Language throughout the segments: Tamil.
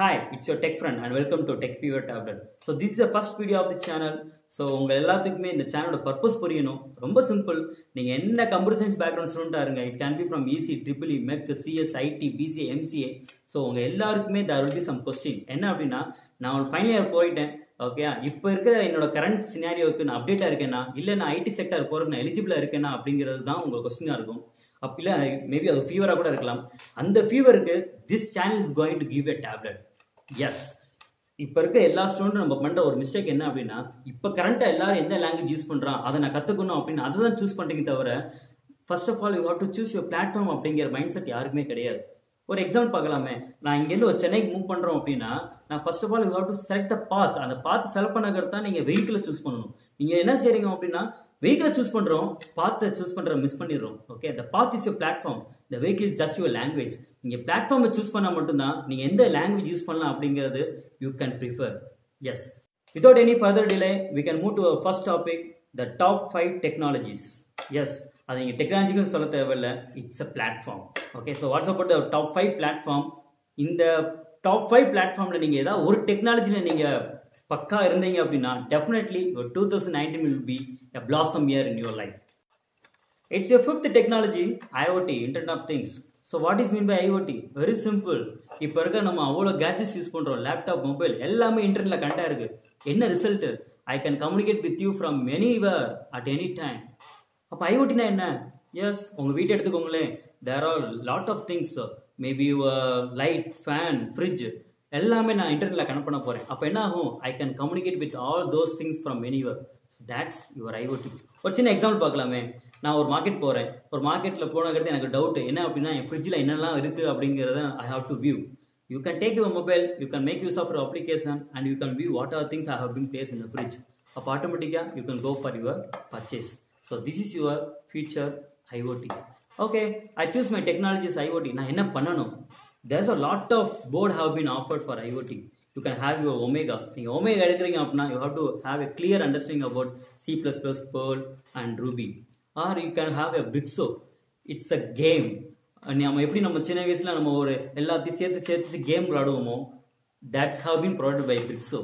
Hi it's your tech friend and welcome to tech Fever tablet so this is the first video of the channel so உங்கள் எல்லாத்துக்குமே இந்த சேனலோட பர்பஸ் புரியணும். ரொம்ப சிம்பிள் நீங்கள் என்ன கம்ப்யூட்டர் சயின்ஸ் பேக்ரவுண்ட் ஸ்டூடெண்ட்டாக இருங்க it can be from EC triple mech CS IT BCA MCA so உங்கள் எல்லாருக்குமே there will be some question என்ன அப்படின்னா நான் ஒரு ஃபைனல் இயர் போயிட்டேன் ஓகே இப்போ இருக்கிற என்னோட கரண்ட் சினாரியோவுக்கு நான் அப்டேட்டாக இருக்கேனா? இல்லை நான் ஐடி செக்டர் போகிறதுக்கு நான் எலிஜிபிளாக இருக்கேனா? அப்படிங்கிறது தான் உங்கள் கொஸ்டினாக இருக்கும். அப்படி இல்லை மேபி அது ஃபீவராக கூட இருக்கலாம். அந்த ஃபீவருக்கு this channel is going to give a tablet yes இப்போ இருக்க எல்லா ஸ்டூடெண்ட்டும் நம்ம பண்ணுற ஒரு மிஸ்டேக் என்ன அப்படின்னா இப்போ கரண்ட்டாக எல்லாரும் எந்த லாங்குவேஜ் யூஸ் பண்ணுறான் அதை நான் கற்றுக்கணும் அப்படின்னு அதை தான் சூஸ் பண்ணுறீங்க தவிர first of all you have to choose your platform அப்படிங்கிற மைண்ட் செட் யாருக்குமே கிடையாது. ஒரு எக்ஸாம்பிள் பார்க்கலாமே. நான் இங்கேருந்து ஒரு சென்னைக்கு மூவ் பண்ணுறோம் அப்படின்னா நான் first of all you have to select the path அந்த பாத் செலக்ட் பண்ணுறது தான் நீங்கள் வெஹிக்கிளை சூஸ் பண்ணணும். நீங்கள் என்ன செய்றீங்க அப்படின்னா வெஹிக்கிளை சூஸ் பண்ணுறோம் பாத்தை சூஸ் பண்ணுற மிஸ் பண்ணிடுறோம். Okay the path is your platform the vehicle is just your language நீங்கள் பிளாட்ஃபார்மை சூஸ் பண்ணால் மட்டும்தான் நீங்கள் எந்த லாங்குவேஜ் யூஸ் பண்ணலாம் அப்படிங்கிறது you can prefer yes without any further delay we can move to first topic the top five technologies yes அது நீங்கள் டெக்னாலஜிக்கும் சொல்ல தேவையில்ல. It's a platform okay so what's up about the top five platform இந்த டாப் ஃபைவ் பிளாட்ஃபார்மில் நீங்கள் ஏதாவது ஒரு டெக்னாலஜியில் நீங்கள் பக்கா இருந்தீங்க அப்படின்னா definitely two thousand nineteen will be a blossom year in your life it's a fifth technology IoT internet of things so what is mean by IoT very simple இப்போ இருக்க நம்ம அவ்வளோ கேட்ஜெட்ஸ் யூஸ் பண்ணுறோம் லேப்டாப் மொபைல் எல்லாமே இன்டர்நெட்டில் கண்டா இருக்கு. என்ன result I can communicate with you from anywhere at any time அப்போ ஐஓடினா என்ன? எஸ் உங்கள் வீட்டை எடுத்துக்கோங்களேன். There are lot of things maybe light fan fridge எல்லாமே நான் இன்டர்நெட்டில் கனெக்ட் பண்ண போகிறேன் அப்போ என்ன ஆகும்? I can communicate with all those things from anywhere that's your IoT ஒரு சின்ன எக்ஸாம்பிள் பார்க்கலாமே. நான் ஒரு மார்க்கெட் போகிறேன் ஒரு மார்க்கெட்டில் போனங்கிறது எனக்கு டவுட் என்ன அப்படின்னா என் ஃப்ரிட்ஜில் என்னெல்லாம் இருக்குது அப்படிங்கிறத I have to view you can take your mobile you can make use of application and you can view what are things I have been place in the fridge அப்போ ஆட்டோமேட்டிக்காக you can go for your purchase so this is your future IoT okay I choose my technologies IoT நான் என்ன பண்ணணும்? There's a lot of board have been offered for IoT you can have your Omega நீங்கள் ஒமேகா எடுக்கிறீங்க அப்படின்னா you have to have a clear understanding about C plus plus Perl and Ruby or you can have a Brixo it's a game நம்ம எப்படி நம்ம சின்ன வயசுல நம்ம ஒரு எல்லாத்தையும் சேர்த்து சேர்த்து game விளாடுவோமோ that's have been provide by Brixo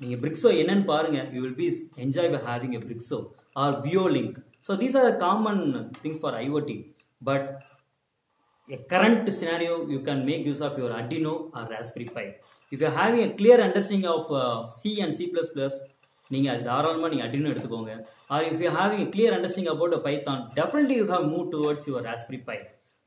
நீங்கள் பிரிக்ஸோ என்னன்னு பாருங்க. You will be enjoy by having a Brixo or வியோ link so these are common things for IoT but a current scenario you can make use of your Arduino or Raspberry Pi. If you're having a clear understanding of uh, C and C++, நீங்கள் அது தாராளமாக நீங்கள் அட்ரினோ எடுத்துக்கோங்க. Or if you having clear understanding about Python definitely you have move towards your Raspberry Pi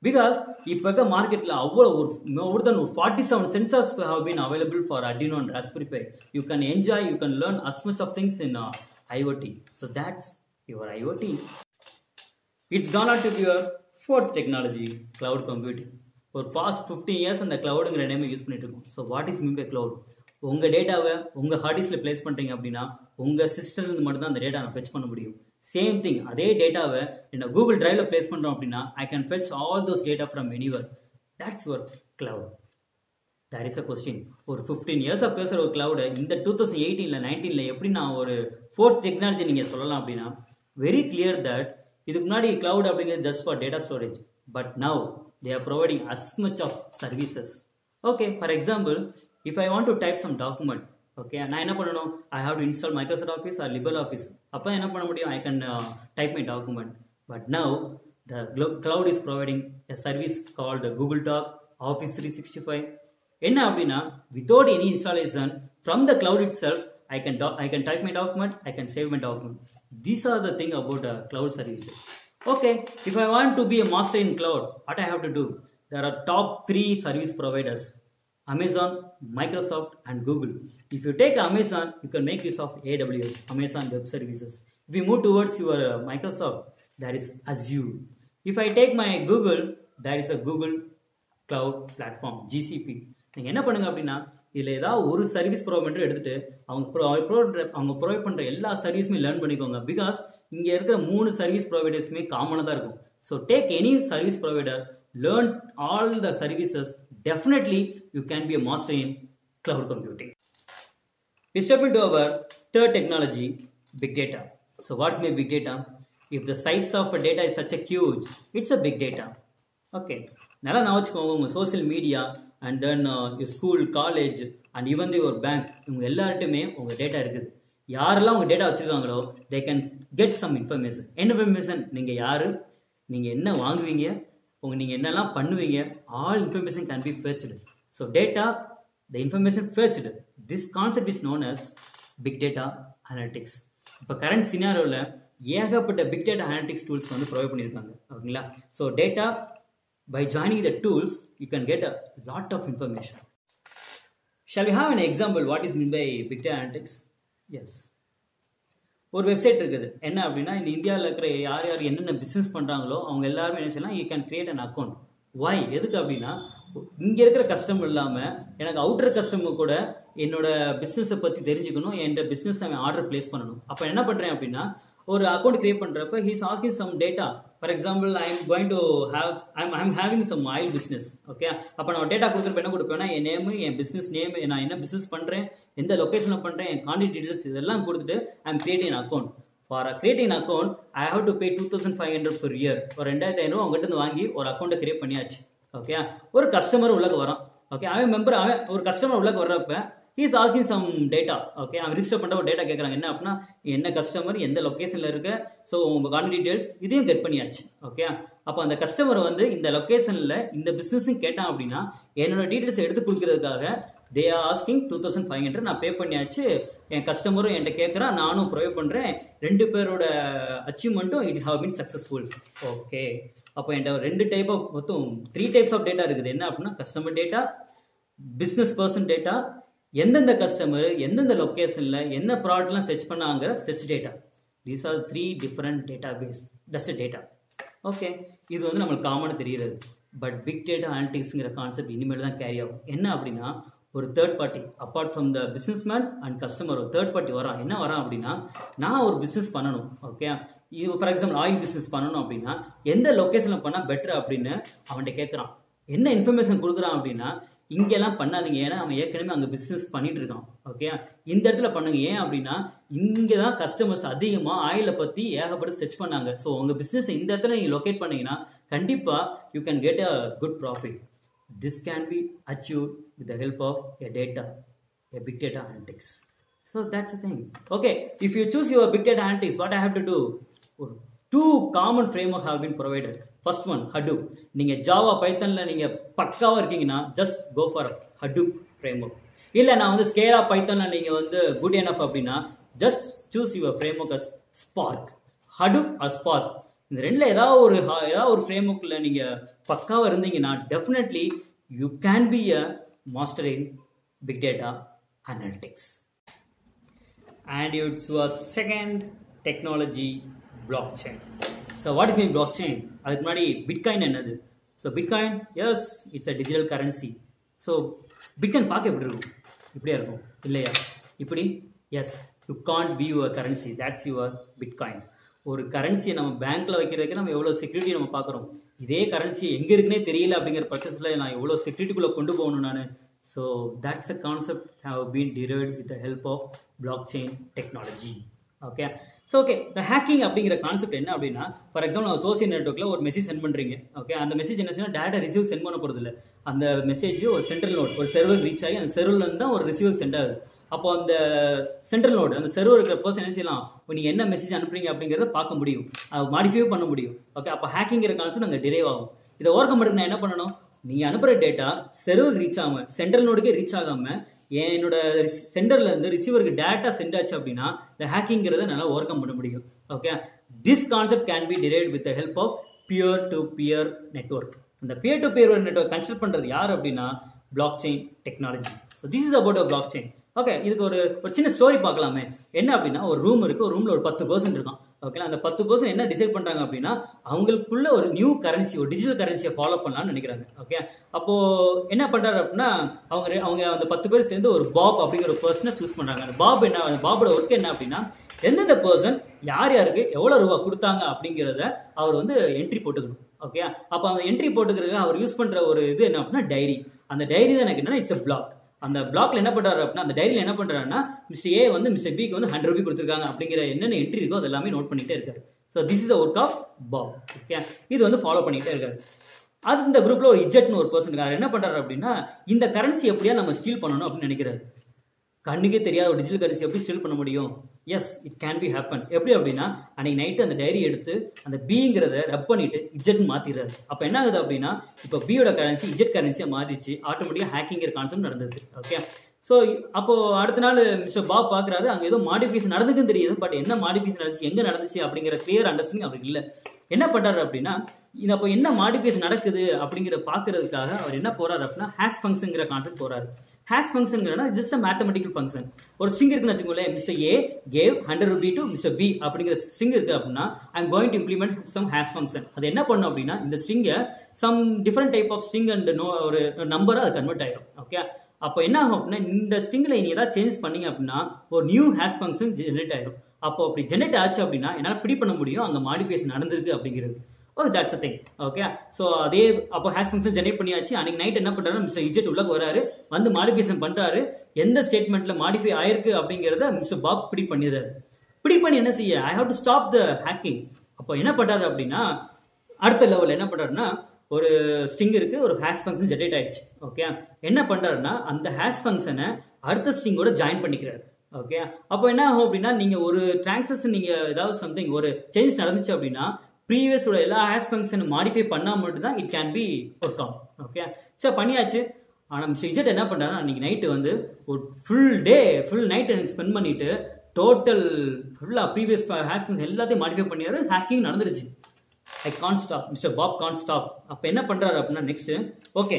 because இப்போ இருக்க மார்க்கெட்டில் அவ்வளோ ஒரு மோர் தன் ஒரு forty seven sensors have been available for Arduino and Raspberry Pi you can enjoy you can learn as much of things in IoT so that's your IoT it's gone add to your fourth technology cloud computing ஒரு பாஸ்ட் ஃபிஃப்டீன் இயர்ஸ் அந்த கிளவுடுங்கிற நேமே யூஸ் பண்ணிட்டு இருக்கோம். So what is mean by cloud உங்கள் டேட்டாவை உங்கள் ஹார்டிஸில் பிளேஸ் பண்ணுறீங்க அப்படின்னா உங்கள் சிஸ்டம்லேருந்து மட்டும் தான் அந்த டேட்டா நான் ஃபெச் பண்ண முடியும். சேம் திங் அதே டேட்டாவை என்ன கூகுள் டிரைவ்ல பிளேஸ் பண்ணுறோம் அப்படின்னா I can fetch all those data from anywhere that's your cloud there is a question ஒரு ஃபிஃப்டீன் இயர்ஸாக பேசுகிற ஒரு கிளவுடு இந்த டூ தௌசண்ட் எயிட்டீனில் நைன்டீனில் எப்படி நான் ஒரு ஃபோர்த் டெக்னாலஜி நீங்கள் சொல்லலாம் அப்படின்னா வெரி கிளியர் தட் இதுக்கு முன்னாடி கிளவுட் அப்படிங்கிறது just for data storage but now they are providing as much of services okay for example if I want to type some document okay நான் என்ன பண்ணணும்? I have to install Microsoft office or Libre office அப்போ என்ன பண்ண முடியும்? I can type my document but now the cloud is providing a service called Google doc office three sixty five என்ன அப்படின்னா without any installation from the cloud itself I can I can type my document I can save my document these are the thing about uh, cloud services. Okay if i want to be a master in cloud what i have to do? There are top three service providers. Amazon microsoft and google if you take amazon you can make use of aws amazon web services if you move towards your uh, microsoft there is azure if i take my google there is a google cloud platform gcp நீங்க என்ன பண்ணுங்க அப்படின்னா இதில் ஏதாவது ஒரு சர்வீஸ் ப்ரொவைடர் எடுத்துட்டு அவங்க அவங்க ப்ரொவைட் பண்ணுற எல்லா சர்வீஸுமே லேர்ன் பண்ணிக்கோங்க பிகாஸ் இங்கே இருக்கிற மூணு சர்வீஸ் ப்ரொவைடர்ஸுமே காமனாக தான் இருக்கும் so take any service provider learn all the services definitely you can be a master in cloud computing We step into our third technology, big data. So what's my big data? If the size of a data is such a huge, it's a big data. Okay. நல்லா நான் வச்சுக்கோங்க உங்கள் social media and then school college and even your bank இவங்க எல்லார்ட்டுமே உங்கள் டேட்டா இருக்குது யாரெல்லாம் உங்கள் data வச்சுருக்காங்களோ they can get some information என்ன இன்ஃபர்மேஷன் நீங்கள் யார் நீங்கள் என்ன வாங்குவீங்க உங்கள் நீங்கள் என்னெல்லாம் பண்ணுவீங்க all information can be fetched so data the information fetched this concept is known as big data analytics இப்போ கரண்ட் சினாரோவில் ஏகப்பட்ட பிக் டேட்டா அனலிட்டிக்ஸ் டூல்ஸ் வந்து ப்ரொவைட் பண்ணியிருக்காங்க ஓகேங்களா? So data by joining the tools you can get a lot of information. Shall we have an example? What is meant by big data analytics? Yes. ஒரு வெப்சைட் இருக்குது. என்ன அப்படின்னா இந்த இந்தியாவில் இருக்கிற யார் யார் என்னென்ன பிஸ்னஸ் பண்ணுறாங்களோ அவங்க எல்லாருமே என்ன செய்யலாம்? You can create an account why எதுக்கு அப்படின்னா இங்கே இருக்கிற கஸ்டமர் இல்லாமல் எனக்கு அவுட்டர் கஸ்டமர் கூட என்னோட பிஸ்னஸை பற்றி தெரிஞ்சுக்கணும் என் பிஸ்னஸ் அவன் ஆர்டர் பிளேஸ் பண்ணணும். அப்போ என்ன பண்ணுறேன் அப்படின்னா ஒரு அக்கௌண்ட் கிரியேட் பண்ணுறப்ப he's asking some data for example I am going to have I'm I'm having some oil business okay அப்போ நான் டேட்டா கொடுக்குறப்ப என்ன கொடுப்பேன்னா என் நேமு என் பிஸ்னஸ் நேம் நான் என்ன பிஸ்னஸ் பண்ணுறேன் எந்த லொக்கேஷனில் பண்ணுறேன் என் கான்டாக்ட் டீட்டெயில்ஸ் இதெல்லாம் கொடுத்துட்டு I am creating account for creating account I have to pay two thousand five hundred per year ஒரு ரெண்டாயிரத்தி ஐநூறு அவங்ககிட்ட இருந்து வாங்கி ஒரு அக்கௌண்ட்டை கிரியேட் பண்ணியாச்சு. ஓகே ஒரு கஸ்டமர் உள்ளக்கு வரான் ஓகே அவன் மெம்பர் அவன் ஒரு கஸ்டமர் உள்ளக்கு வர்றப்ப is asking some data okay அவன் ரிஜிஸ்டர் பண்ணுற ஒரு டேட்டா கேட்குறாங்க என்ன அப்படின்னா என்ன கஸ்டமர் எந்த லொக்கேஷனில் இருக்க? ஸோ உங்கள் கான்டாக்ட் டீட்டெயில்ஸ் இதையும் கெட் பண்ணியாச்சு. ஓகே அப்போ அந்த கஸ்டமர் வந்து இந்த லொக்கேஷனில் இந்த பிஸ்னஸும் கேட்டான் அப்படின்னா என்னோட டீட்டெயில்ஸ் எடுத்து கொடுக்கறதுக்காக they are asking two thousand five hundred நான் பே பண்ணியாச்சு. என் கஸ்டமரும் என்கிட்ட கேட்குறான் நானும் ப்ரொவைட் பண்ணுறேன் ரெண்டு பேரோட அச்சீவ்மெண்ட்டும் it have been successful okay அப்போ என்கிட்ட ரெண்டு டைப் ஆஃப் மொத்தம் த்ரீ டைப்ஸ் ஆஃப் டேட்டா இருக்குது. என்ன அப்படின்னா customer data business person data எந்தெந்த கஸ்டமர் எந்தெந்த லொக்கேஷனில் என்ன ப்ராடக்ட்லாம் search பண்ணாங்கிற search data these are three different database dust data okay இது வந்து நம்மளுக்கு காமனாக தெரிகிறது. பட் பிக் டேட்டா ஆன்டிக்ஸுங்கிற கான்செப்ட் இனிமேல் தான் கேரி ஆகும். என்ன அப்படின்னா ஒரு third party apart from the business man and customer ஒரு தேர்ட் பார்ட்டி வரான். என்ன வரான் அப்படின்னா நான் ஒரு பிஸ்னஸ் பண்ணணும் ஓகே இது ஃபார் எக்ஸாம்பிள் ஆயில் பிஸ்னஸ் பண்ணணும் அப்படின்னா எந்த லொக்கேஷனில் பண்ணால் பெட்டர் அப்படின்னு அவன்கிட்ட கேட்குறான் என்ன இன்ஃபர்மேஷன் கொடுக்குறான் அப்படின்னா இங்கெல்லாம் பண்ணாதீங்க. ஏன்னா அவன் ஏற்கனவே அங்கே பிஸ்னஸ் பண்ணிட்டு இருக்கான் ஓகே இந்த இடத்துல பண்ணுங்க. ஏன் அப்படின்னா இங்கே தான் கஸ்டமர்ஸ் அதிகமாக ஆயிலை பற்றி ஏகப்பட்டு சர்ச் பண்ணாங்க. ஸோ உங்கள் பிஸ்னஸ் இந்த இடத்துல நீங்கள் லொக்கேட் பண்ணீங்கன்னா கண்டிப்பாக you can get a good profit this can be achieve with the help of a data a big data analytics so that's a thing okay if you choose your big data analytics what I have to do ஒரு do common framework how been provided first one Hadoop நீங்கள் ஜாவா பைத்தனில் நீங்கள் பக்காவாக இருக்கீங்கன்னா just go for Hadoop framework இல்லை நான் வந்து ஸ்கேரா பைத்தனில் நீங்கள் வந்து குட் எனப் அப்படின்னா just choose your framework as Spark Hadoop as Spark இந்த ரெண்டில் ஏதாவது ஒரு ஏதாவது ஒரு ஃப்ரேம் ஒர்க்கில் நீங்கள் பக்காவாக இருந்தீங்கன்னா definitely you can be a master in big data analytics and it's was second technology blockchain so what is mean blockchain அதுக்கு முன்னாடி பிட்காயின் என்னது? So bitcoin yes it's a digital currency so bitcoin பார்க்க எப்படி இருக்கும்? இப்படியா இருக்கும்? இல்லையா? இப்படி? Yes you can't be your currency that's your bitcoin ஒரு கரன்சியை நம்ம பேங்க்கில் வைக்கிறதுக்கு நம்ம எவ்வளோ செக்யூரிட்டி நம்ம பார்க்குறோம்? இதே கரன்சி எங்கே இருக்குன்னே தெரியல அப்படிங்கிற பட்சத்தில் நான் எவ்வளோ செக்யூரிட்டிக்குள்ளே கொண்டு போகணும் நான்? So that's a concept have been derived with the help of blockchain technology okay so okay இந்த ஹேக்கிங் அப்படிங்கிற கான்செப்ட் என்ன அப்படின்னா ஃபார் எக்ஸாம்பிள் நான் சோசியல் நெட்ஒர்க்கில் ஒரு மெசேஜ் சென்ட் பண்ணுறீங்க ஓகே அந்த மெசேஜ் என்ன சொன்னால் டேட்டா ரிசீவ் சென்ட் பண்ண போகிறது இல்லை அந்த மெசேஜ் ஒரு சென்ட்ரல் நோட் ஒரு சர்வர் ரீச் ஆகி அந்த சர்வர்லேருந்து தான் ஒரு ரிசீவர் சென்ட் ஆகுது. அப்போ அந்த சென்ட்ரல் நோட் அந்த சர்வர் இருக்கிற பர்சன் என்ன செய்யலாம்? இப்போ நீங்கள் என்ன மெசேஜ் அனுப்புறீங்க அப்படிங்கிறத பார்க்க முடியும். அதை மாடிஃபை பண்ண முடியும். ஓகே அப்போ ஹேக்கிங்கிற கான்செப்ட் நாங்கள் டிரைவ் ஆகும். இதை ஓர்க்க மட்டும் நான் என்ன பண்ணணும்? நீங்கள் அனுப்புகிற டேட்டா செர்வருக்கு ரீச் ஆகாம சென்ட்ரல் நோடுக்கே ரீச் ஆகாமல் என்னோட சென்டர்ல இருந்து ரிசீவருக்கு டேட்டா சென்ட் ஆச்சு அப்படின்னா இந்த ஹேக்கிங்கிறத நல்லா ஓவர் கம் பண்ண முடியும். Okay this concept can be derive with help of peer to peer network அந்த peer to peer network consider பண்ணுறது யார் அப்படின்னா blockchain technology so this is about a blockchain okay இதுக்கு ஒரு ஒரு சின்ன ஸ்டோரி பார்க்கலாமே. என்ன அப்படின்னா ஒரு ரூம் இருக்கு ஒரு ரூம்ல ஒரு பத்து பர்சன்ட் இருக்கான். ஓகே அந்த பத்து பர்சன்ட் என்ன டிசைட் பண்றாங்க அப்படின்னா அவங்களுக்குள்ள ஒரு நியூ கரன்சி ஒரு டிஜிட்டல் கரன்சியை ஃபாலோ பண்ணலாம்னு நினைக்கிறாங்க. ஓகே அப்போ என்ன பண்றாரு அப்படின்னா அவங்க அவங்க அந்த பத்து பேர் சேர்ந்து ஒரு பாப் அப்படிங்கிற ஒரு பர்சனை சூஸ் பண்றாங்க. அந்த பாப் என்ன அந்த பாபோட ஒர்க் என்ன அப்படின்னா எந்தெந்த பர்சன் யார் யாருக்கு எவ்வளோ ரூபா கொடுத்தாங்க அப்படிங்கிறத அவர் வந்து என்ட்ரி போட்டுக்கணும். ஓகே அப்போ அந்த என்ட்ரி போட்டுக்கிறதுக்கு அவர் யூஸ் பண்ணுற ஒரு இது என்ன அப்படின்னா டைரி அந்த டைரி தான் எனக்கு என்னன்னா இட்ஸ் அ பிளாக் அந்த பிளாக்ல என்ன பண்றாரு அப்படின்னா அந்த டைரியில் என்ன பண்றாருன்னா மிஸ்டர் ஏ வந்து மிஸ்டர் பிக்கு வந்து ஹண்ட்ரட் ருபி கொடுத்துருக்காங்க அப்படிங்கிற என்னென்ன என்ட்ரி இருக்கோ அது எல்லாமே நோட் பண்ணிட்டே இருக்காரு so this is work of Bob okay இது வந்து ஃபாலோ பண்ணிட்டே இருக்காரு. அது இந்த குரூப்ல ஒரு இஜெட்னு ஒரு பர்சன் இருக்காரு. என்ன பண்றாரு அப்படின்னா இந்த கரன்சி எப்படியா நம்ம ஸ்டீல் பண்ணணும் அப்படின்னு நினைக்கிறாரு. கண்ணுக்கே தெரியாத ஒரு டிஜிட்டல் கரன்சி எப்படி ஸ்டில் பண்ண முடியும்? Yes it can be happen எப்படி அப்படின்னா அன்னைக்கு நைட்டு அந்த டைரி எடுத்து அந்த பிங்கிறத ரப் பண்ணிட்டு இஜெட் மாத்திடுறாரு. அப்போ என்ன ஆகுது அப்படின்னா இப்போ பியோட கரன்சி இஜெட் கரன்சியாக மாறிடுச்சு. ஆட்டோமேட்டிக்காக ஹேக்கிங்கிற கான்செப்ட் நடந்தது. ஓகே ஸோ அப்போ அடுத்த நாள் மிஸ்டர் பாப் பார்க்குறாரு அங்கே ஏதோ மாடிஃபிகேஷன் நடந்துக்குன்னு தெரியுது. பட் என்ன மாடிஃபிகேஷன் நடந்துச்சு எங்கே நடந்துச்சு அப்படிங்கிற கிளியர் அண்டர்ஸ்டாண்டிங் அவருக்கு இல்லை. என்ன பண்ணுறாரு அப்படின்னா இது அப்போ என்ன மாடிஃபிகேஷன் நடக்குது அப்படிங்கிற பார்க்கறதுக்காக அவர் என்ன போறாரு அப்படின்னா ஹேஸ் ஃபங்க்ஷன்ங்கிற கான்செப்ட் போறாரு. ஹேஸ் ஃபங்க்ஷன்ங்கிறனா ஜஸ்ட் மேத்தமெட்டிக்கல் ஃபங்க்ஷன் ஒரு ஸ்ட்ரிங் இருக்குன்னு வச்சுக்கோங்களேன் mister A gave hundred rupee to mister B அப்படிங்கிற ஸ்ட்ரிங் இருக்கு அப்படின்னா I am going to implement some hash function அது என்ன பண்ணும் அப்படின்னா இந்த ஸ்ட்ரிங்கை some different type of string and no ஒரு நம்பராக அது கன்வெர்ட் ஆயிடும். ஓகே அப்போ என்ன ஆகும் அப்படின்னா இந்த ஸ்ட்ரிங்கில் நீ ஏதாவது சேஞ்ச் பண்ணீங்க அப்படின்னா ஒரு நியூ ஹேஸ் ஃபங்க்ஷன் ஜென்ரேட் ஆயிடும். அப்போ அப்படி ஜென்ரேட் ஆச்சு அப்படின்னா என்னால் பிடி பண்ண முடியும் அங்கே மாடிஃபிகேஷன் நடந்திருக்கு அப்படிங்கிறது. ஓ that's a thing okay so அதே அப்போ ஹேஸ் ஃபங்க்ஷன் ஜெனரேட் பண்ணியாச்சு. அன்னைக்கு நைட் என்ன பண்ணுறாரு மிஸ்டர் இஜெட் உள்ளே வராரு வந்து மாடிஃபிகேஷன் பண்ணுறாரு எந்த ஸ்டேட்மெண்ட்ல மாடிஃபை ஆயிருக்கு அப்படிங்கிறத மிஸ்டர் பாப் பிடி பண்ணிடுறாரு. பிடி பண்ணி என்ன செய்ய? I have to stop the hacking அப்போ என்ன பண்ணுறாரு அப்படின்னா அடுத்த லெவலில் என்ன பண்ணுறாருன்னா ஒரு ஸ்ட்ரிங் இருக்கு. ஒரு ஹேஷ் ஃபங்க்ஷன் ஜெனரேட் ஆயிடுச்சு. ஓகே என்ன பண்ணுறாருன்னா அந்த ஹேஷ் ஃபங்க்ஷனை அடுத்த ஸ்ட்ரிங்கோட ஜாயின் பண்ணிக்கிறாரு. ஓகே அப்போ என்ன ஆகும் அப்படின்னா நீங்கள் ஒரு டிரான்சாக்ஷன் நீங்கள் ஏதாவது சம்திங் ஒரு சேஞ்ச் நடந்துச்சு அப்படின்னா ப்ரீவியஸோட எல்லா ஹேஷ் ஃபங்க்ஷன் மாடிஃபை பண்ணால் மட்டும் தான் இட் கேன் பி ஒர்க் ஆகும் ஓகே சரி பண்ணியாச்சு. ஆனால் மிஸ்டர் இஜட் என்ன பண்ணுறாரு அன்னைக்கு நைட்டு வந்து ஒரு ஃபுல் டே ஃபுல் நைட் எனக்கு ஸ்பெண்ட் பண்ணிட்டு டோட்டல் ஃபுல்லாக ப்ரீவியஸ் ஹேஷ் ஃபங்க்ஷன் எல்லாத்தையும் மாடிஃபை பண்ணியாரு. ஹேக்கிங் நடந்துருச்சு. I can't stop mister Bob can't stop அப்போ என்ன பண்ணுறாரு அப்படின்னா நெக்ஸ்ட்டு ஓகே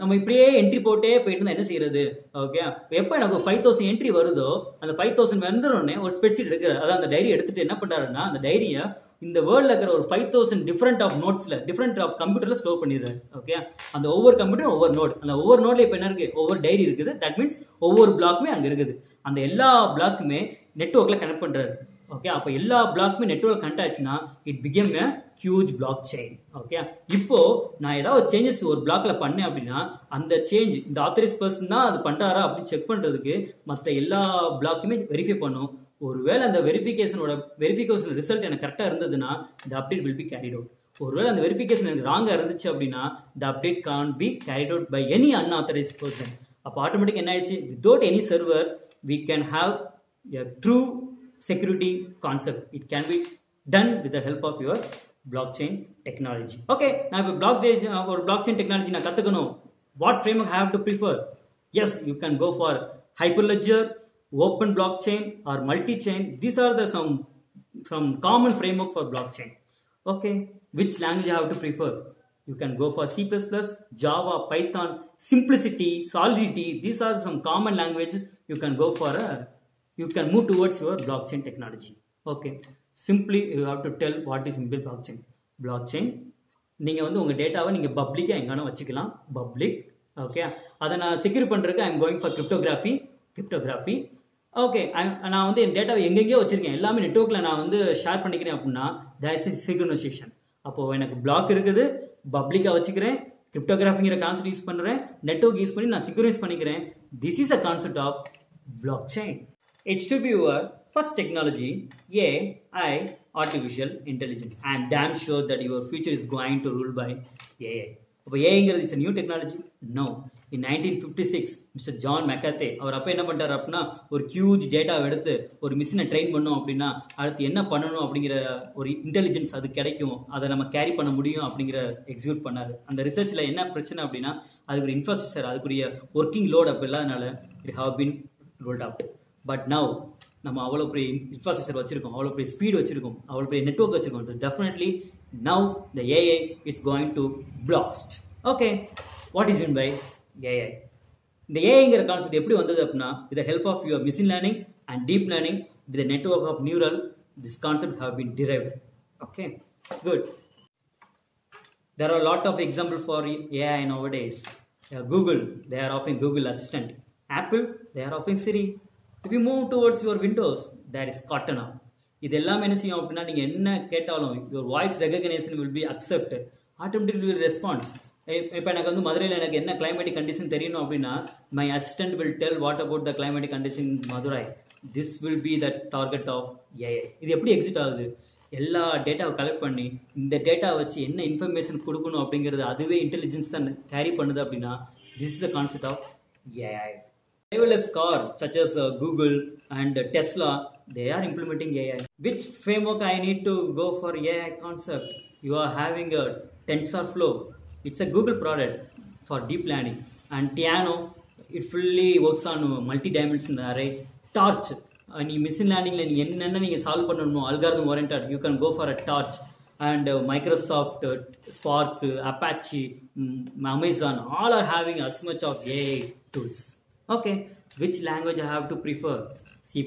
நம்ம இப்படியே என்ட்ரி போட்டே போயிட்டு என்ன செய்யறது? ஓகே எப்போ எனக்கு ஃபைவ் தௌசண்ட் என்ட்ரி வருதோ அந்த ஃபைவ் தௌசண்ட் வந்துடனே ஒரு ஸ்பெட்ஷீட் எடுக்கிறார். அதாவது அந்த டைரி எடுத்துட்டு என்ன பண்ணுறாருன்னா அந்த டைரியை இந்த வேர்ல்டில் இருக்கிற ஒரு ஃபைவ் தௌசண்ட் டிஃப்ரெண்ட் ஆஃப் நோட்ஸில் டிஃப்ரெண்ட் ஆஃப் கம்ப்யூட்டரில் ஸ்டோர் பண்ணிடுறாரு. ஓகே அந்த ஒவ்வொரு கம்ப்யூட்டரும் ஒவ்வொரு நோட் அந்த ஒவ்வொரு நோட்ல இப்போ என்ன இருக்குது ஒவ்வொரு டைரி இருக்குது. தட் மீன்ஸ் ஒவ்வொரு பிளாக்குமே அங்கே இருக்குது. அந்த எல்லா பிளாக்குமே நெட்ஒர்க்கில் கனெக்ட் பண்ணுறாரு ஓகே அப்போ எல்லா பிளாக்குமே நெட்ஒர்க் கனெக்ட் ஆச்சுன்னா it become a huge blockchain okay இப்போ நான் ஏதாவது சேஞ்சஸ் ஒரு பிளாக்ல பண்ணேன் அப்படின்னா அந்த சேஞ்ச் இந்த ஆத்தரைஸ் பர்சன் தான் அது பண்றாரா அப்படின்னு செக் பண்றதுக்கு மற்ற எல்லா பிளாக்குமே வெரிஃபை பண்ணும். ஒருவேளை அந்த வெரிஃபிகேஷனோட வெரிஃபிகேஷன் ரிசல்ட் எனக்கு கரெக்டாக இருந்ததுன்னா இந்த update will be carried out ஒருவேளை அந்த வெரிஃபிகேஷன் எனக்கு ராங்காக இருந்துச்சு அப்படின்னா இந்த update can't be carried out by any unauthorised person அப்போ ஆட்டோமேட்டிக் என்ன ஆயிடுச்சு? Without any server we can have a true security concept. It can be done with the help of your blockchain technology. Okay, now if blockchain uh, or blockchain technology na kathukano, what framework I have to prefer? Yes, you can go for Hyperledger, Open Blockchain or Multi-chain. These are the some from common framework for blockchain. Okay, which language I have to prefer? You can go for C++, Java, Python, Simplicity, Solidity. These are some common languages. You can go for a you can move towards your blockchain technology. Okay. Simply you have to tell what is inbuilt blockchain. Blockchain நீங்கள் வந்து உங்கள் டேட்டாவை நீங்கள் பப்ளிக்காக எங்கானோ வச்சுக்கலாம். பப்ளிக் ஓகே அதை நான் செக்யூர் பண்ணுறதுக்கு I'm going for cryptography cryptography okay நான் வந்து என் டேட்டாவை எங்கெங்கேயோ வச்சுருக்கேன். எல்லாமே நெட்ஒர்க்கில் நான் வந்து ஷேர் பண்ணிக்கிறேன் அப்படின்னா தட் இஸ் சிக்னோசேஷன் அப்போது எனக்கு பிளாக் இருக்குது. பப்ளிக்காக வச்சுக்கிறேன். கிரிப்டோகிராஃபிங்கிற கான்செப்ட் யூஸ் பண்ணுறேன் நெட்ஒர்க் யூஸ் பண்ணி நான் சிக்யூரைஸ் பண்ணிக்கிறேன். This is a concept of blockchain It's to be your first technology, AI, artificial intelligence. I am damn sure that your future is going to rule by AI. அப்போ ஏங்கிறது is new technology no in nineteen fifty six mister John McCarthy அவர் அப்போ என்ன பண்ணுறாரு அப்படின்னா ஒரு ஹியூஜ் டேட்டாவை எடுத்து ஒரு மிஷினை ட்ரெயின் பண்ணோம் அப்படின்னா அடுத்து என்ன பண்ணணும் அப்படிங்கிற ஒரு இன்டெலிஜென்ஸ் அது கிடைக்கும். அதை நம்ம கேரி பண்ண முடியும் அப்படிங்கிற எக்ஸிக்யூட் பண்ணார். அந்த ரிசர்ச்சில் என்ன பிரச்சனை அப்படின்னா அதுக்கு ஒரு இன்ஃப்ராஸ்ட்ரக்சர் அதுக்குரிய ஒர்க்கிங் லோட் அப்போ இல்லாதனால it have been rolled up but now நம்ம அவ்வளோ பெரிய இன்ஃப்ராஸ்ட்ரக்சர் வச்சிருக்கோம் அவ்வளோ பெரிய ஸ்பீட் வச்சிருக்கோம் அவ்வளோ பெரிய நெட்ஒர்க் வச்சிருக்கோம் definitely now the AI it's going to blast okay what is in by AI இந்த ஏஐங்கிற கான்செப்ட் எப்படி வந்தது அப்படின்னா with help of your machine learning and deep learning with network of neural this concept have been derived okay good There are a lot of example for AI nowadays. Uh, Google, they are offering Google Assistant. Apple, they are offering Siri. If you move towards your Windows, there is Cortana. இது எல்லாமே என்ன செய்யும் அப்படின்னா நீங்கள் என்ன கேட்டாலும் your voice recognition will be accept automatic will response இப்போ எனக்கு வந்து மதுரையில் எனக்கு என்ன கிளைமேட்டிக் கண்டிஷன் தெரியணும் அப்படின்னா my assistant will tell what about the climatic condition Madurai this will be the target of AI இது எப்படி எக்ஸிட் ஆகுது? எல்லா டேட்டாவை கலெக்ட் பண்ணி இந்த டேட்டா வச்சு என்ன இன்ஃபர்மேஷன் கொடுக்கணும் அப்படிங்கிறது அதுவே இன்டெலிஜென்ஸ் தான் கேரி பண்ணுது அப்படின்னா this is the concept of AI driverless car such as uh, Google and uh, Tesla, they are implementing AI. Which framework I need to go for AI concept? You are having a TensorFlow. It's a Google product for deep learning. And Tiano, it fully works on multi-dimensional array. Torch, நீ மிஷின் லேர்னிங்கில் நீ என்னென்ன நீங்கள் சால்வ் பண்ணணுமோ algorithm orient you can go for a Torch and uh, Microsoft, uh, Spark, uh, Apache, mm, Amazon, all are having as much of AI tools. Okay, which language I have to prefer? C++,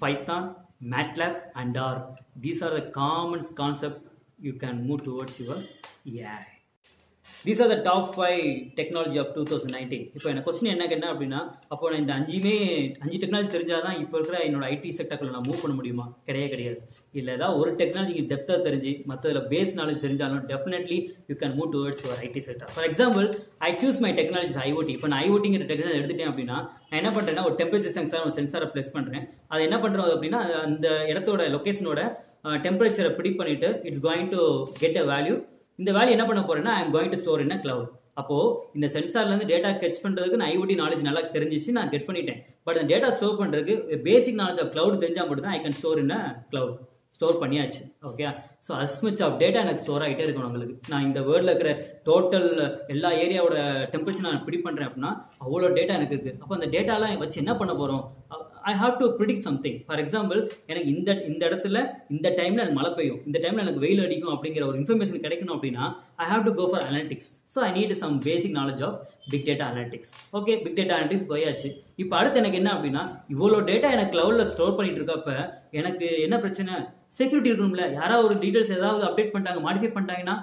Python, MATLAB, and R. These are the common concept you can move towards your AI. These are the top five technology of two thousand nineteen இப்போ எனக்கு கொஸ்டின் என்ன கேட்டேன் அப்படின்னா அப்போ நான் இந்த அஞ்சுமே அஞ்சு டெக்னாலஜி தெரிஞ்சால் தான் இப்போ இருக்கிற என்னோட ஐடி செக்டர்களை நான் மூவ் பண்ண முடியுமா? கிடையவே கிடையாது. இல்லை ஏதாவது ஒரு டெக்னாலஜிக்கு டெப்த்தாக தெரிஞ்சு மற்றதில் பேஸ் நாலேஜ் தெரிஞ்சாலும் definitely you can move towards your IT sector for example I choose my technology IoT இப்போ நான் ஐஓடிங்கிற டெக்னாலஜி எடுத்துட்டேன் அப்படின்னா நான் என்ன பண்ணுறேன்னா ஒரு டெம்பரேச்சர் சென்சார் ஒரு சென்சாரை ப்ளேஸ் பண்ணுறேன் அது என்ன பண்ணுறோம் அப்படின்னா அந்த இடத்தோட லொக்கேஷனோட டெம்பரேச்சரை ப்ரிடிக் பண்ணிட்டு it's going to get a value இந்த வேல்யூ என்ன பண்ண போறேன்னா I'm going to store in cloud அப்போ இந்த சென்சார்ல இருந்து டேட்டா கெச் பண்றதுக்கு நான் ஐஓடி நாலேஜ் நல்லா தெரிஞ்சிச்சு நான் கெட் பண்ணிட்டேன். பட் அந்த டேட்டா ஸ்டோர் பண்றதுக்கு பேசிக் நாலேஜ் ஆஃப் கிளவுட் தெரிஞ்சா மட்டும் தான் I can store in cloud store பண்ணியாச்சு okay so as much of data எனக்கு ஸ்டோர் ஆகிட்டே இருக்கணும் உங்களுக்கு நான் இந்த வேர்ல்டில் இருக்கிற டோட்டல் எல்லா ஏரியாவோட டெம்பரேச்சர் நான் பிடி பண்ணுறேன் அப்படின்னா அவ்வளோ டேட்டா எனக்கு இருக்குது அப்போ அந்த டேட்டாலாம் வச்சு என்ன பண்ண போகிறோம் I have to predict something for example எனக்கு இந்த இந்த இடத்துல இந்த டைமில் எனக்கு மழை பெய்யும். இந்த டைமில் எனக்கு வெயில் அடிக்கும் அப்படிங்கிற ஒரு இன்ஃபர்மேஷன் கிடைக்கணும் அப்படின்னா I have to go for analytics so I need some basic knowledge of big data analytics okay big data analytics போயாச்சு. இப்போ அடுத்து எனக்கு என்ன அப்படின்னா இவ்வளோ டேட்டா எனக்கு கிளவுடில் ஸ்டோர் பண்ணிட்டு இருக்கப்ப எனக்கு என்ன பிரச்சனை? செக்யூரிட்டி இருக்கணும்ல. யாராவது ஒரு டீட்டெயில்ஸ் ஏதாவது அப்டேட் பண்ணிட்டாங்க மாடிஃபை பண்ணிட்டாங்கன்னா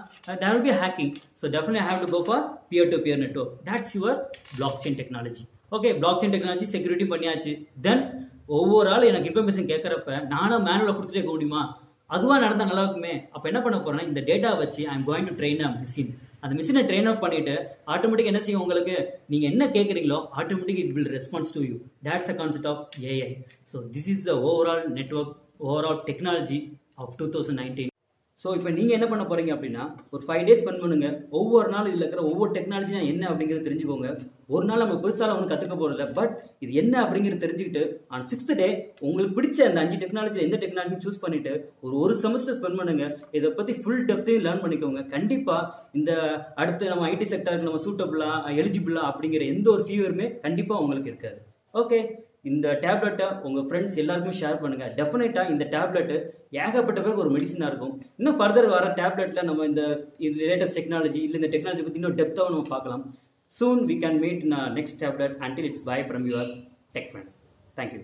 there will be hacking so definite have to go for peer to peer network that's your block chain technology okay block chain technology security பண்ணியாச்சு. தென் ஒவ்வொரு ஆள் எனக்கு இன்ஃபர்மேஷன் கேட்குறப்ப நானும் மேனுவலை கொடுத்துட்டே இருக்க முடியுமா? அதுவாக நடந்தால் நல்லா இருக்குமே. அப்போ என்ன பண்ண போகிறேன்னா இந்த டேட்டா வச்சு I am going to train a machine அந்த மிஷினை ட்ரெயின் அப் பண்ணிட்டு ஆட்டோமேட்டிக் என்ன செய்யும் உங்களுக்கு? நீங்கள் என்ன கேட்குறீங்களோ automatic it will response to you that's a concept of AI so this is the overall network overall technology of two thousand nineteen so இப்போ நீங்கள் என்ன பண்ண போகிறீங்க அப்படின்னா ஒரு ஃபைவ் டேஸ் ஸ்பெண்ட் பண்ணுங்க. ஒவ்வொரு நாள் இதில் இருக்கிற ஒவ்வொரு டெக்னாலஜினா என்ன அப்படிங்கிறது தெரிஞ்சுக்கோங்க. ஒரு நாள் நம்ம பெருசால ஒன்றும் கற்றுக்க போகிறதில்ல பட் இது என்ன அப்படிங்கிறது தெரிஞ்சுக்கிட்டு ஆன் சிக்ஸ்த் டே உங்களுக்கு பிடிச்ச அந்த அஞ்சு டெக்னாலஜி எந்த டெக்னாலஜியும் சூஸ் பண்ணிட்டு ஒரு ஒரு செமஸ்டர் ஸ்பெண்ட் பண்ணுங்க. இதை பற்றி ஃபுல் டெப்த்தையும் லேர்ன் பண்ணிக்கோங்க. கண்டிப்பாக இந்த அடுத்து நம்ம ஐடி செக்டருக்கு நம்ம சூட்டபிளா எலிஜிபிளா அப்படிங்கிற எந்த ஒரு ஃபீவருமே கண்டிப்பாக உங்களுக்கு இருக்காது. ஓகே இந்த டேப்லெட்டை உங்கள் ஃப்ரெண்ட்ஸ் எல்லாருக்கும் ஷேர் பண்ணுங்கள் டெஃபினட்டாக இந்த டேப்லெட்டு ஏகப்பட்ட பேருக்கு ஒரு மெடிசனாக இருக்கும். இன்னும் ஃபர்தர் வர டேப்லெட்டில் நம்ம இந்த லேட்டஸ்ட் டெக்னாலஜி இல்லை இந்த டெக்னாலஜி பற்றி இன்னும் டெப்த்தாக நம்ம பார்க்கலாம். Soon we can meet next tablet until it's bye from your tech friend thank you